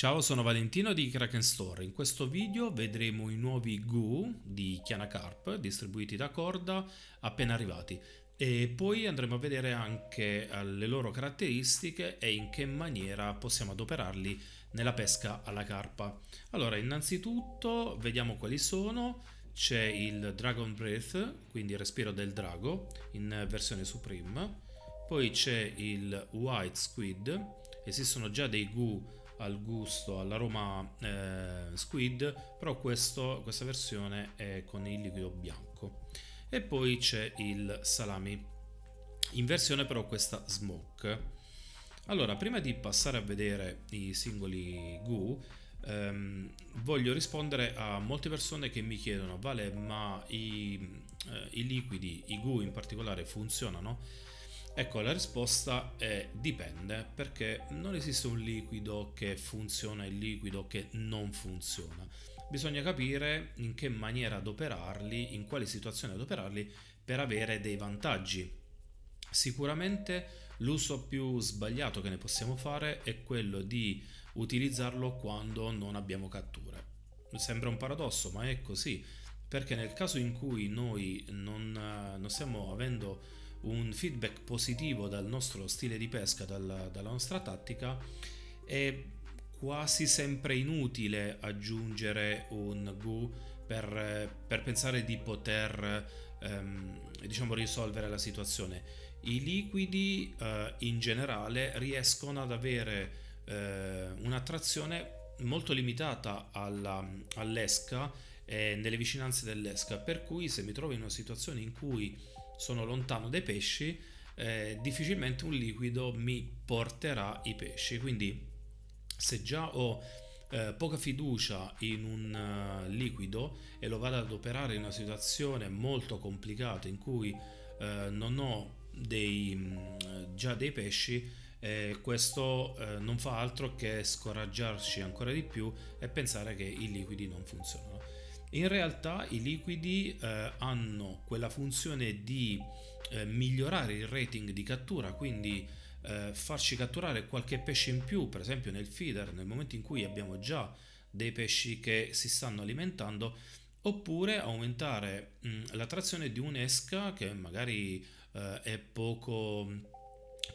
Ciao, sono Valentino di Kraken Store. In questo video vedremo i nuovi GU di Chiana Carp distribuiti da Corda appena arrivati e poi andremo a vedere anche eh, le loro caratteristiche e in che maniera possiamo adoperarli nella pesca alla carpa. Allora, innanzitutto vediamo quali sono. C'è il Dragon Breath, quindi il respiro del drago in versione Supreme. Poi c'è il White Squid. Esistono già dei GU al gusto, all'aroma eh, squid, però questo, questa versione è con il liquido bianco. E poi c'è il salami, in versione però questa smoke. Allora, prima di passare a vedere i singoli gu, ehm, voglio rispondere a molte persone che mi chiedono, Vale, ma i, eh, i liquidi, i gu in particolare, funzionano? Ecco, la risposta è dipende perché non esiste un liquido che funziona e il liquido che non funziona. Bisogna capire in che maniera adoperarli, in quali situazioni adoperarli per avere dei vantaggi. Sicuramente l'uso più sbagliato che ne possiamo fare è quello di utilizzarlo quando non abbiamo catture. Sembra un paradosso, ma è così, perché nel caso in cui noi non, non stiamo avendo un feedback positivo dal nostro stile di pesca, dalla, dalla nostra tattica, è quasi sempre inutile aggiungere un GU per, per pensare di poter ehm, diciamo risolvere la situazione. I liquidi eh, in generale riescono ad avere eh, un'attrazione molto limitata alla, all'esca e nelle vicinanze dell'esca, per cui se mi trovo in una situazione in cui sono lontano dai pesci, eh, difficilmente un liquido mi porterà i pesci. Quindi se già ho eh, poca fiducia in un uh, liquido e lo vado ad operare in una situazione molto complicata in cui eh, non ho dei, mh, mm, già dei pesci, eh, questo eh, non fa altro che scoraggiarci ancora di più e pensare che i liquidi non funzionano. In realtà i liquidi eh, hanno quella funzione di eh, migliorare il rating di cattura, quindi eh, farci catturare qualche pesce in più, per esempio nel feeder, nel momento in cui abbiamo già dei pesci che si stanno alimentando, oppure aumentare mh, la trazione di un'esca che magari eh, è poco,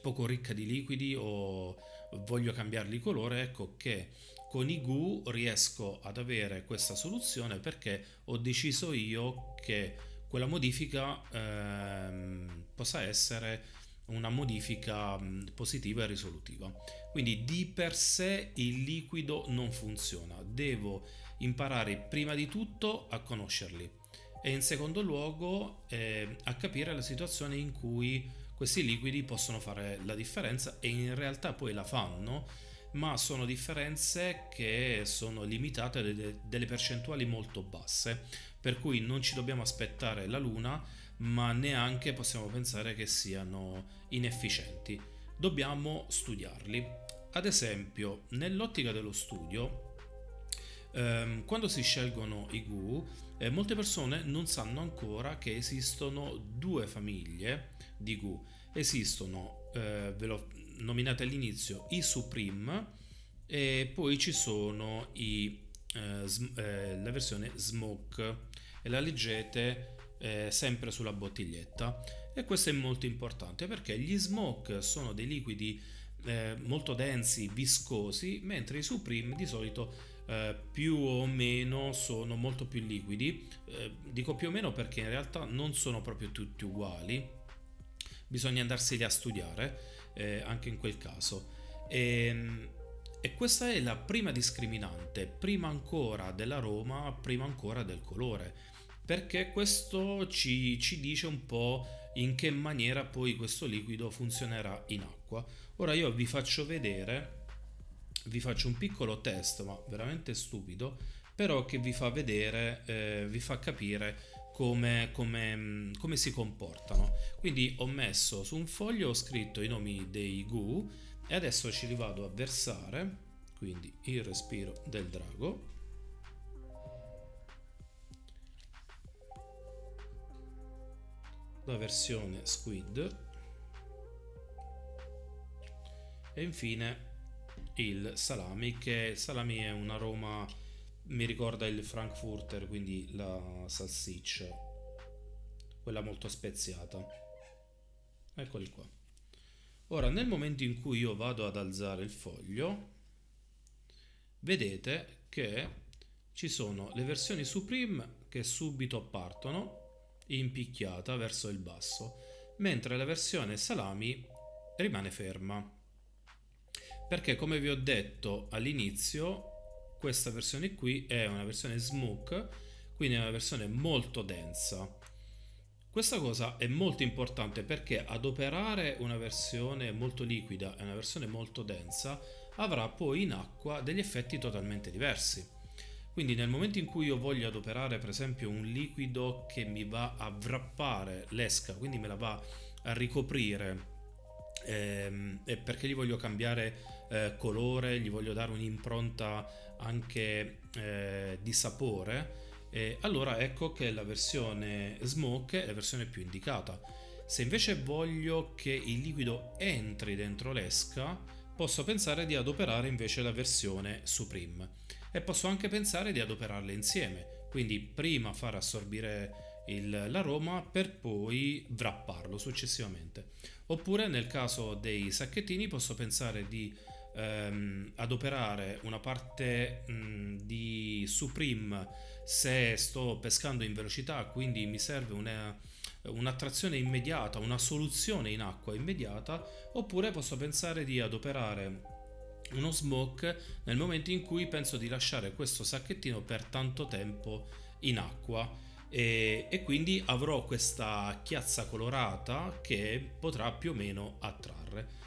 poco ricca di liquidi o voglio cambiarli colore, ecco che con i GU riesco ad avere questa soluzione perché ho deciso io che quella modifica ehm, possa essere una modifica positiva e risolutiva. Quindi di per sé il liquido non funziona, devo imparare prima di tutto a conoscerli e in secondo luogo eh, a capire la situazione in cui questi liquidi possono fare la differenza e in realtà poi la fanno ma sono differenze che sono limitate a delle percentuali molto basse, per cui non ci dobbiamo aspettare la luna, ma neanche possiamo pensare che siano inefficienti. Dobbiamo studiarli. Ad esempio, nell'ottica dello studio, ehm, quando si scelgono i GU, eh, molte persone non sanno ancora che esistono due famiglie di GU. Esistono, eh, ve lo nominate all'inizio i Supreme e poi ci sono i, eh, eh, la versione Smoke e la leggete eh, sempre sulla bottiglietta. E questo è molto importante perché gli Smoke sono dei liquidi eh, molto densi, viscosi, mentre i Supreme di solito eh, più o meno sono molto più liquidi. Eh, dico più o meno perché in realtà non sono proprio tutti uguali, bisogna andarseli a studiare eh, anche in quel caso. E, ehm, e questa è la prima discriminante, prima ancora dell'aroma, prima ancora del colore, perché questo ci, ci dice un po' in che maniera poi questo liquido funzionerà in acqua. Ora io vi faccio vedere, vi faccio un piccolo test, ma veramente stupido, però che vi fa vedere, eh, vi fa capire come, come, come, si comportano. Quindi ho messo su un foglio, ho scritto i nomi dei GU e adesso ci li vado a versare, quindi il respiro del drago. La versione squid e infine il salami, che salami è un aroma, mi ricorda il Frankfurter, quindi la salsiccia, quella molto speziata. Eccoli qua. Ora, nel momento in cui io vado ad alzare il foglio, vedete che ci sono le versioni Supreme che subito partono in picchiata verso il basso, mentre la versione Salami rimane ferma. Perché come vi ho detto all'inizio, questa versione qui è una versione Smoke, quindi è una versione molto densa. Questa cosa è molto importante perché adoperare una versione molto liquida e una versione molto densa avrà poi in acqua degli effetti totalmente diversi. Quindi nel momento in cui io voglio adoperare per esempio un liquido che mi va a wrappare l'esca, quindi me la va a ricoprire ehm, e perché gli voglio cambiare eh, colore, gli voglio dare un'impronta anche eh, di sapore, eh, allora ecco che la versione smoke è la versione più indicata. Se invece voglio che il liquido entri dentro l'esca, posso pensare di adoperare invece la versione supreme e posso anche pensare di adoperarle insieme, quindi prima far assorbire il, l'aroma per poi wrapparlo successivamente. Oppure nel caso dei sacchettini posso pensare di ehm, adoperare una parte mh, di Supreme se sto pescando in velocità, quindi mi serve una, un'attrazione immediata, una soluzione in acqua immediata, oppure posso pensare di adoperare uno smoke nel momento in cui penso di lasciare questo sacchettino per tanto tempo in acqua e, e, quindi avrò questa chiazza colorata che potrà più o meno attrarre.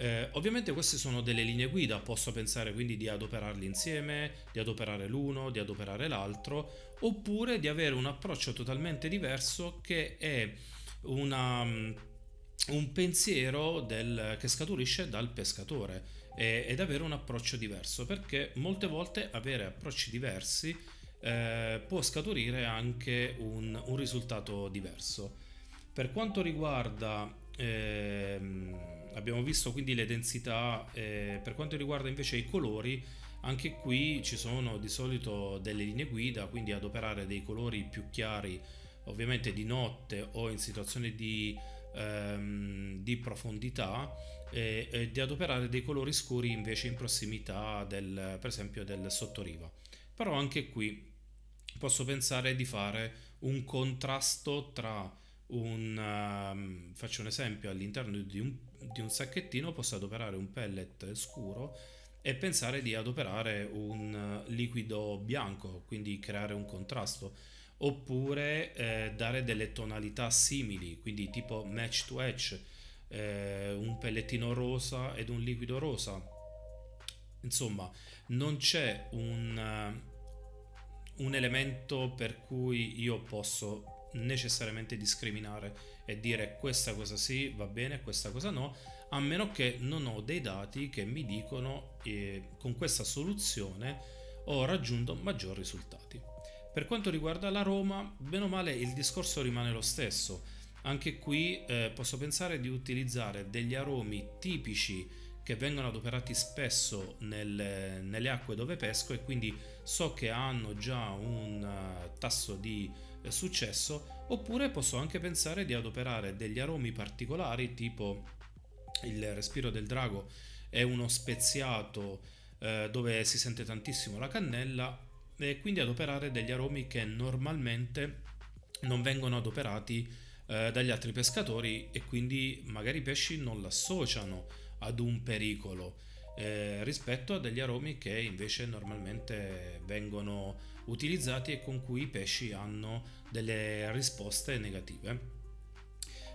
Eh, ovviamente queste sono delle linee guida, posso pensare quindi di adoperarli insieme, di adoperare l'uno, di adoperare l'altro, oppure di avere un approccio totalmente diverso che è una, un pensiero del, che scaturisce dal pescatore ed avere un approccio diverso perché molte volte avere approcci diversi eh, può scaturire anche un, un, risultato diverso. Per quanto riguarda, abbiamo visto quindi le densità, eh, per quanto riguarda invece i colori, anche qui ci sono di solito delle linee guida, quindi adoperare dei colori più chiari, ovviamente di notte o in situazioni di, ehm, di profondità e, e, di adoperare dei colori scuri invece in prossimità del, per esempio del sottoriva. Però anche qui posso pensare di fare un contrasto tra un, um, faccio un esempio, all'interno di un, di un sacchettino posso adoperare un pellet scuro e pensare di adoperare un liquido bianco, quindi creare un contrasto oppure eh, dare delle tonalità simili, quindi tipo match to edge eh, un pellettino rosa ed un liquido rosa. Insomma, non c'è un, uh, un elemento per cui io posso necessariamente discriminare e dire questa cosa sì va bene, questa cosa no, a meno che non ho dei dati che mi dicono eh, con questa soluzione ho raggiunto maggiori risultati. Per quanto riguarda la Roma, bene o male il discorso rimane lo stesso anche qui eh, posso pensare di utilizzare degli aromi tipici che vengono adoperati spesso nelle, nelle acque dove pesco e quindi so che hanno già un uh, tasso di successo oppure posso anche pensare di adoperare degli aromi particolari tipo il respiro del drago è uno speziato uh, dove si sente tantissimo la cannella e quindi adoperare degli aromi che normalmente non vengono adoperati eh, dagli altri pescatori e quindi magari i pesci non l'associano ad un pericolo eh, rispetto a degli aromi che invece normalmente vengono utilizzati e con cui i pesci hanno delle risposte negative.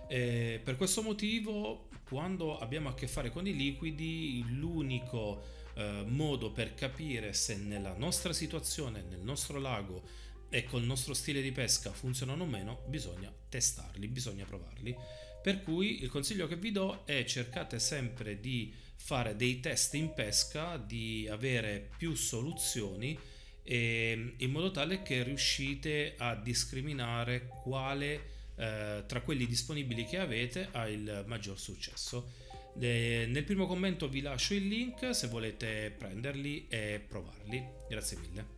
E per questo motivo, quando abbiamo a che fare con i liquidi, l'unico eh, modo per capire se nella nostra situazione, nel nostro lago, e col nostro stile di pesca funzionano o meno, bisogna testarli, bisogna provarli. Per cui il consiglio che vi do è cercate sempre di fare dei test in pesca, di avere più soluzioni e, in modo tale che riuscite a discriminare quale eh, tra quelli disponibili che avete ha il maggior successo. Eh, nel primo commento vi lascio il link se volete prenderli e provarli. Grazie mille.